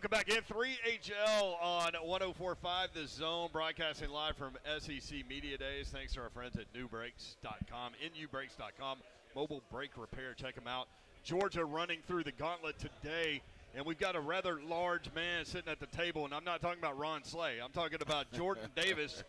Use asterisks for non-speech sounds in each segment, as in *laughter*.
Welcome back in 3HL on 1045 The Zone, broadcasting live from SEC Media Days. Thanks to our friends at newbrakes.com, nubrakes.com, mobile brake repair. Check them out. Georgia running through the gauntlet today, and we've got a rather large man sitting at the table, and I'm not talking about Ron Slay. I'm talking about Jordan *laughs* Davis.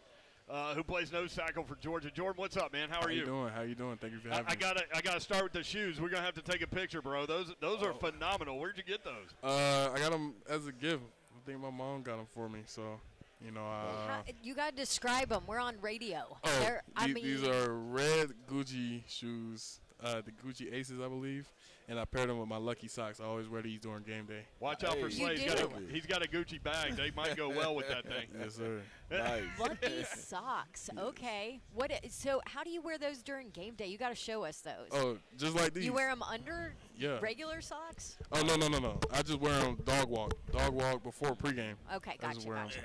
Uh, who plays nose tackle for Georgia? Jordan, what's up, man? How are How you you? doing? How you doing? Thank you for I, having I me. gotta, I gotta start with the shoes. We're gonna have to take a picture, bro. Those, those are Oh. phenomenal. Where'd you get those? Uh, I got them as a gift. I think my mom got them for me. So, you know, uh, How- you got to describe them. We're on radio. oh, They're- I these, mean, these are red Gucci shoes, uh, the Gucci Aces, I believe, and I paired them with my lucky socks. I always wear these during game day. Watch out for Hey. Slay. You He's got, a, he's got a Gucci bag. They might go well with that thing. Yes, sir. *laughs* Nice. *laughs* lucky socks. Okay. What? So how do you wear those during game day? You got to show us those. Oh, just like these. you wear them under Yeah. regular socks? Oh no no no no! I just wear them dog walk, dog walk before pregame. Okay, I just gotcha, wear 'em. gotcha.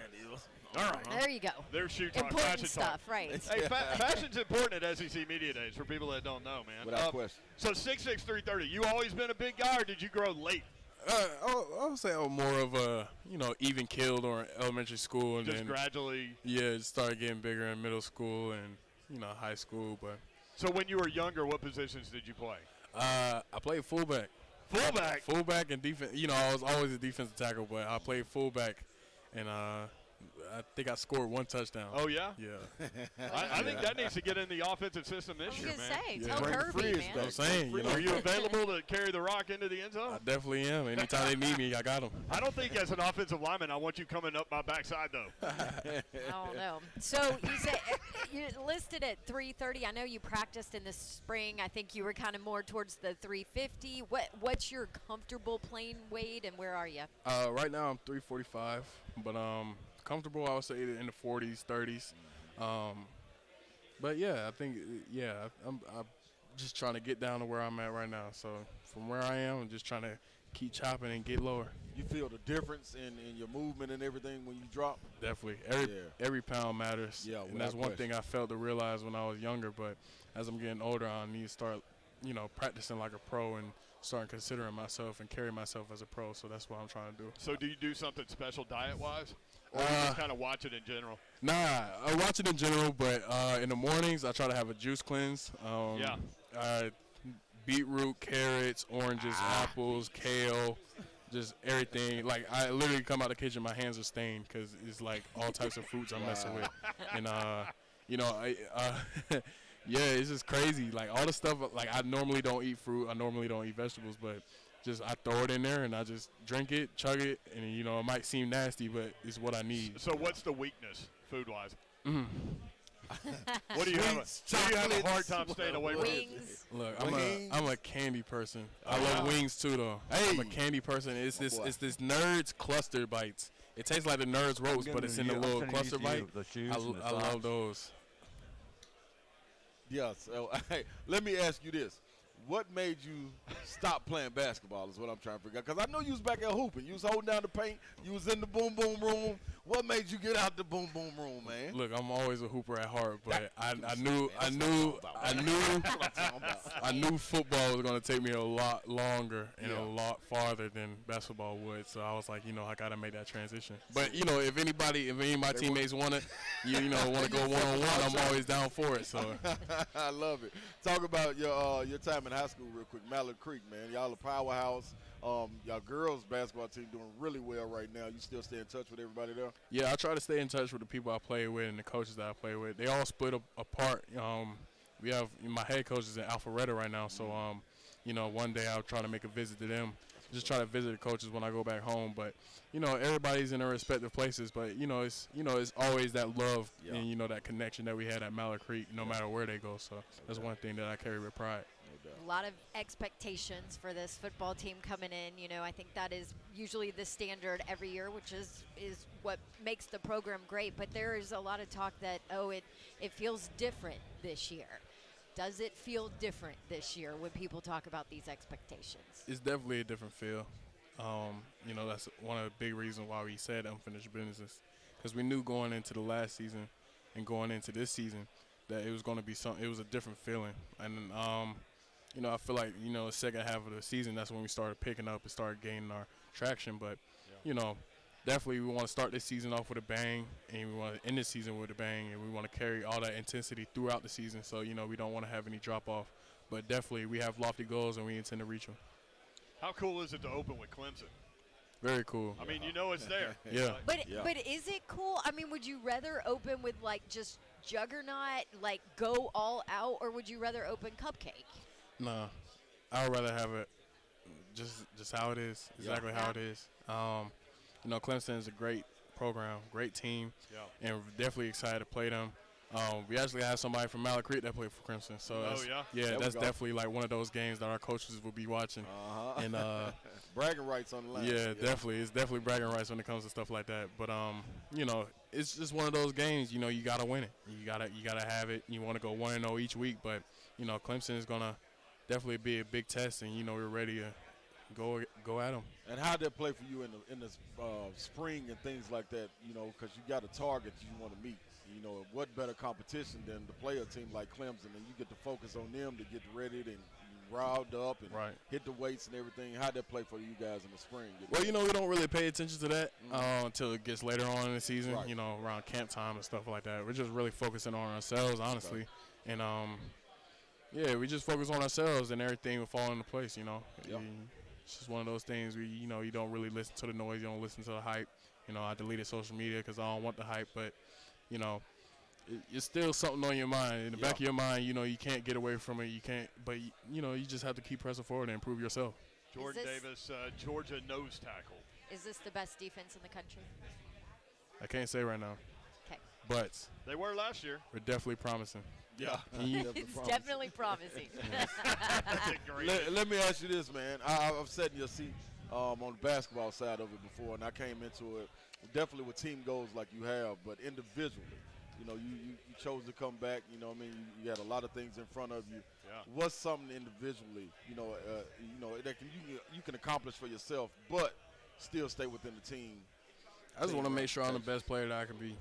All right. There you go. There's shoe talk, Important fashion stuff, talk. right? Hey, fa- *laughs* fashion's important at SEC Media Days for people that don't know, man. Without Um, question. So six six three thirty. You always been a big guy, or did you grow late? Uh, I, I would say I'm more of a you know even killed or elementary school, and Just then gradually. yeah, it started getting bigger in middle school and you know high school. But So when you were younger, what positions did you play? uh, I played fullback, Fullback. fullback and defense. You know, I was always a defensive tackle, but I played fullback, and uh, I think I scored one touchdown. Oh yeah. yeah, I, I think that needs to get in the offensive system I this was year, gonna man. say, Yeah. tell Bring Kirby, fridge man. back. I'm saying you know, Are you available to carry the rock into the end zone? I definitely am. Anytime they need me, I got them. I don't think as an offensive lineman, I want you coming up my backside though. *laughs* I don't know. So you said you listed at 3:30. I know you practiced in the spring. I think you were kind of more towards the 350. What What's your comfortable plane weight, and where are you? Uh, right now I'm 345, but um, comfortable. I would say in the 40s, 30s. Um, but yeah, I think yeah, I'm, I'm just trying to get down to where I'm at right now. So from where I am, I'm just trying to keep chopping and get lower. You feel the difference in, in your movement and everything when you drop? Definitely, every Yeah. every pound matters. Yeah, and that's without one thing I failed to realize when I was younger. But as I'm getting older, I need to start, you know, practicing like a pro and starting considering myself and carry myself as a pro. So that's what I'm trying to do. So do you do something special diet wise, or you Uh, kind of watch it in general? Nah, I watch it in general, but uh, in the mornings I try to have a juice cleanse. Um, Yeah. Uh, beetroot, carrots, oranges, apples, kale, just everything. Like I literally come out of the kitchen, my hands are stained because it's like all types of fruits I'm messing with, and uh, you know, I, uh, *laughs* yeah, it's just crazy. Like all the stuff. Like I normally don't eat fruit. I normally don't eat vegetables, but just I throw it in there and I just drink it, chug it, and you know it might seem nasty, but it's what I need. So what's the weakness food wise? Mm-hmm. what do you have? A, Sweets, do you have a hard time staying away from? Wings. Look, I'm a Wings. I'm a candy person. I Oh, love wow. wings too, though. Hey. I'm a candy person. It's this boy. it's this Nerds cluster bites. It tastes like the Nerds rope, but it's in the I'm little cluster these you, bite. the shoes I, the I love those. Yeah. So *laughs* hey, let me ask you this: What made you stop playing basketball? Is what I'm trying to figure out. Because I know you was back at hooping. You was holding down the paint. You was in the boom boom room. What made you get out the boom boom room, man? Look, I'm always a hooper at heart, but I, I knew I knew I knew. *laughs* I knew football was going to take me a lot longer and Yeah. a lot farther than basketball would. So I was like, you know, I got to make that transition. But you know, if anybody, if any of my They teammates want to, you, you know, want to go one on one, I'm always down for it. So *laughs* I love it. Talk about your uh, your time in high school real quick. Mallard Creek, man. Y'all a powerhouse. Um, y'all girls basketball team doing really well right now. You still stay in touch with everybody there? yeah, I try to stay in touch with the people I play with and the coaches that I play with. They all split up, apart. Um, we have my head coach is in Alpharetta right now, so um, you know, one day I'll try to make a visit to them. Just try to visit the coaches when I go back home. But you know, everybody's in their respective places. But you know, it's you know, it's always that love Yeah. and you know that connection that we had at Mallard Creek, no matter where they go. So that's one thing that I carry with pride. A lot of expectations for this football team coming in. You know, I think that is usually the standard every year, which is is what makes the program great. But there is a lot of talk that oh, it it feels different this year. Does it feel different this year when people talk about these expectations? it's definitely a different feel. Um, you know, that's one of the big reasons why we said unfinished business, because we knew going into the last season and going into this season that it was going to be some. It was a different feeling, and um, you know, I feel like you know, the second half of the season, that's when we started picking up and started gaining our traction. But you know, definitely we want to start this season off with a bang, and we want to end the season with a bang, and we want to carry all that intensity throughout the season. So you know, we don't want to have any drop off. But definitely, we have lofty goals, and we intend to reach them. How cool is it to open with Clemson? Very cool. I mean, you know it's there. *laughs* Yeah. But Yeah. but is it cool? I mean, would you rather open with like just juggernaut, like go all out, or would you rather open cupcake? Nah, I would rather have it just just how it is, Yeah. exactly how it is. Um, you know, Clemson is a great program, great team, Yeah. and we're definitely excited to play them. Um, we actually have somebody from Mallard Creek that played for Clemson, so Oh, that's- yeah? yeah, There that's definitely like one of those games that our coaches will be watching. Uh-huh. And uh, *laughs* bragging rights on the line. yeah, definitely, it's definitely bragging rights when it comes to stuff like that. But um, you know, it's just one of those games. You know, you gotta win it. You gotta you gotta have it. You want to go one and zero each week, but you know, Clemson is gonna definitely be a big test, and you know, we're ready to go go at them. And how did that play for you in the in the uh, spring and things like that? You know, because you got a target you want to meet. You know, what better competition than to play a team like Clemson, and you get to focus on them to get ready and riled up and Right. hit the weights and everything. How'd that play for you guys in the spring? Well, you know, we don't really pay attention to that uh, until it gets later on in the season. Right. You know, around camp time and stuff like that. We're just really focusing on ourselves, honestly, and um, yeah, we just focus on ourselves and everything will fall into place. You know, Yeah. And it's just one of those things where you know you don't really listen to the noise, you don't listen to the hype. You know, I deleted social media because I don't want the hype, but you know. it- It's still something on your mind. In the back of your mind, you know, you can't get away from it. You can't, but you, you know, you just have to keep pressing forward and improve yourself. Jordan Davis, uh, Georgia nose tackle. Is this the best defense in the country? I can't say right now, Okay. But They were last year. we're definitely promising. yeah, *laughs* Definitely it's promising. definitely promising. *laughs* That's a great. Let, let me ask you this, man. I, I've sat in your seat um, on the basketball side of it before, and I came into it definitely with team goals like you have, but individually. You know, you, you, you chose to come back. You know, what I mean, you, you had a lot of things in front of you. Yeah. What's something individually, you know, uh, you know that can you you can accomplish for yourself, but still stay within the team. I just want to make sure I'm the best player that I can be,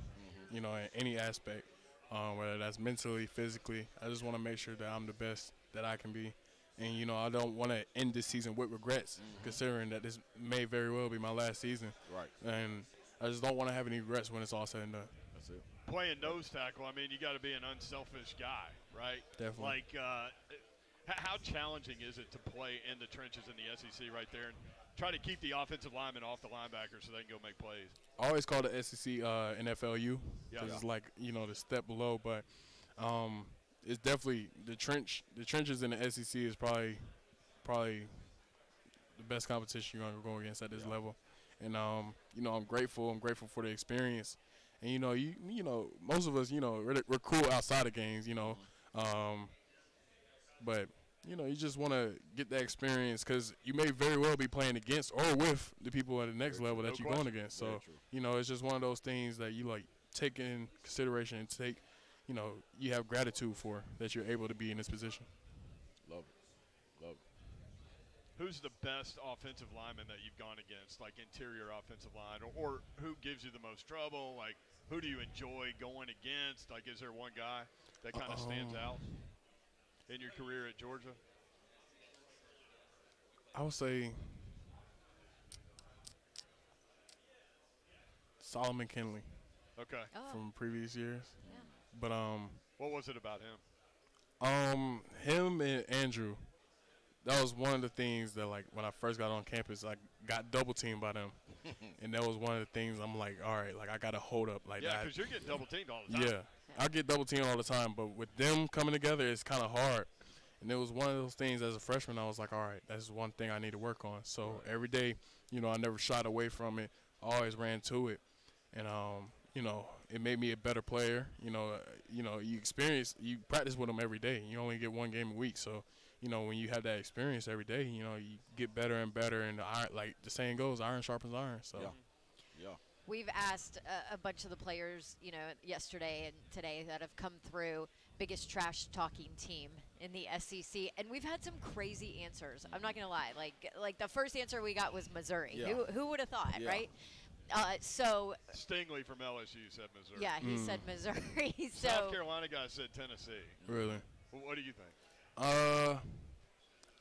you know, in any aspect, um, whether that's mentally, physically. I just want to make sure that I'm the best that I can be. And, you know, I don't want to end this season with regrets, considering that this may very well be my last season. Right. And I just don't want to have any regrets when it's all said and done. That's it. Playing nose tackle, I mean, you got to be an unselfish guy, right? Definitely. Like, uh, how challenging is it to play in the trenches in the SEC right there and try to keep the offensive linemen off the linebackers so they can go make plays? I always call the SEC uh, NFLU because Yeah. it's like you know the step below, but um, it's definitely the trench. The trenches in the SEC is probably probably the best competition you're gonna go against at this Yeah. level, and um, you know I'm grateful. I'm grateful for the experience, and you know you you know most of us you know we're, we're cool outside of games, you know, um, but. You know, you just want to get that experience because you may very well be playing against or with the people at the next Very level true. that No you're going question. against. So, true. you know, it's just one of those things that you like take in consideration and take, you know, you have gratitude for that you're able to be in this position. Love it. Love it. Who's the best offensive lineman that you've gone against, like interior offensive line, or, or who gives you the most trouble? Like, who do you enjoy going against? Like, is there one guy that kind of stands Um, out in your career at Georgia? I would say Solomon Kindley Okay. Oh, from previous years, yeah. but um, What was it about him? um, him and Andrew, that was one of the things that like when I first got on campus, I got double teamed by them, *laughs* and that was one of the things I'm like, all right, like I got to hold up like Yeah, that. because you're getting double teamed all the time. Yeah, I get double teamed all the time, but with them coming together, it's kind of hard. And it was one of those things as a freshman, I was like, all right, that's one thing I need to work on. So every day, you know, I never shied away from it. I always ran to it, and um, you know, it made me a better player. You know, uh, you know, you experience, you practice with them every day. You only get one game a week, so you know, when you have that experience every day, you know, you get better and better. And the iron, like the saying goes, iron sharpens iron. So. Yeah. Yeah. We've asked a, a bunch of the players, you know, yesterday and today that have come through, biggest trash talking team in the SEC, and we've had some crazy answers. I'm not gonna lie, like like the first answer we got was Missouri. Yeah. Who who would have thought, Yeah. right? Uh, so Stingley from LSU said Missouri. yeah, he Mm. said Missouri. *laughs* so South Carolina guy said Tennessee. Really. Well, what do you think? Uh,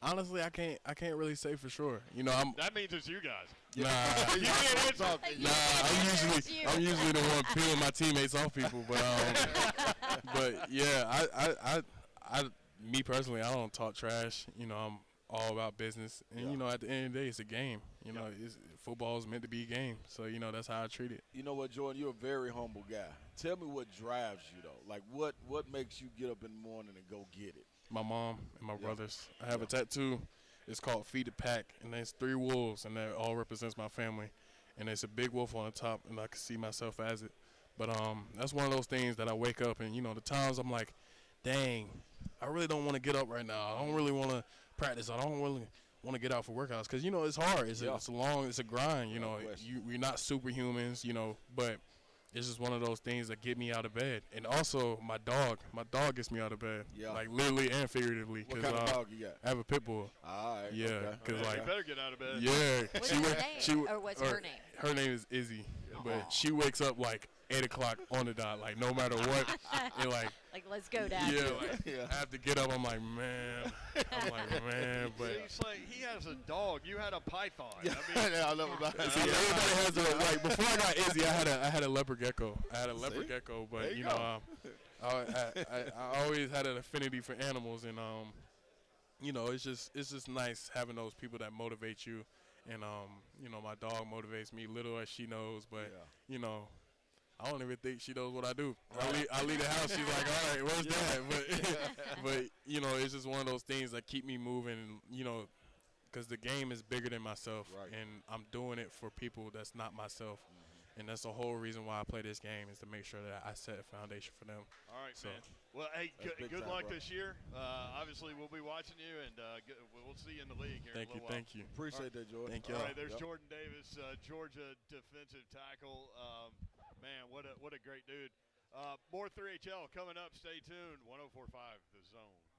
honestly, I can't I can't really say for sure. You know, I'm That means it's you guys. nah. *laughs* You can't can't talk. Nah, I'm usually. I'm usually the one peeling my teammates off people, but um, *laughs* but yeah, I, I I I me personally, I don't talk trash. You know, I'm all about business, and Yeah. you know, at the end of the day, it's a game. You Yeah. know, it's, football is meant to be a game, so you know that's how I treat it. You know what, Jordan? You're a very humble guy. Tell me what drives you though. Like what what makes you get up in the morning and go get it? My mom and my brothers. I have a tattoo. It's called Feed the Pack, and there's three wolves, and that all represents my family. And it's a big wolf on the top, and I can see myself as it. But um, that's one of those things that I wake up and you know the times I'm like, dang, I really don't want to get up right now. I don't really want to practice. I don't really want to get out for workouts because you know it's hard. It's, Yeah. a, it's a long, it's a grind. You No know, you we're not superhumans. You know, but it's just one of those things that get me out of bed. And also my dog, my dog gets me out of bed. Yeah. Like literally and figuratively. What 'cause, kind of uh, dog you got? I have a pit bull. All right. Yeah, Because Yeah, like- you better get out of bed. Yeah, What's she his wa- name? she Or what's her name? Her name is Izzy, but she wakes up like eight o'clock on the dot, like no matter what. *laughs* and like Like, let's go, Dad. yeah, like, *laughs* Yeah. I have to get up. I'm like man, I'm like man, but *laughs* See, it's like he has a dog. You had a python. Yeah, I mean, *laughs* I love about it. See, everybody has a like. Before I got Izzy, I had a I had a leopard gecko. I had a leopard See? gecko, There but you you know, um, I, I, I, I always had an affinity for animals, and um, you know, it's just it's just nice having those people that motivate you, and um, you know, my dog motivates me, little as she knows, but Yeah. you know. I don't even think she knows what I do. I leave, I leave the house. She's like, "All right, where's that?" But, *laughs* but you know, it's just one of those things that keep me moving. You know, because the game is bigger than myself, Right. and I'm doing it for people that's not myself, and that's the whole reason why I play this game is to make sure that I set a foundation for them. all right, So- man. Well, hey, That's good, good time, luck bro. this year. Uh, obviously, we'll be watching you, and uh, good, we'll see you in the league here. Thank in a you, while. thank you. Appreciate that, Jordan. Thank you. All right, there's Yep. Jordan Davis, uh, Georgia defensive tackle. Um, man, what a what a great dude. Uh, more 3HL coming up. Stay tuned. 104.5 The Zone.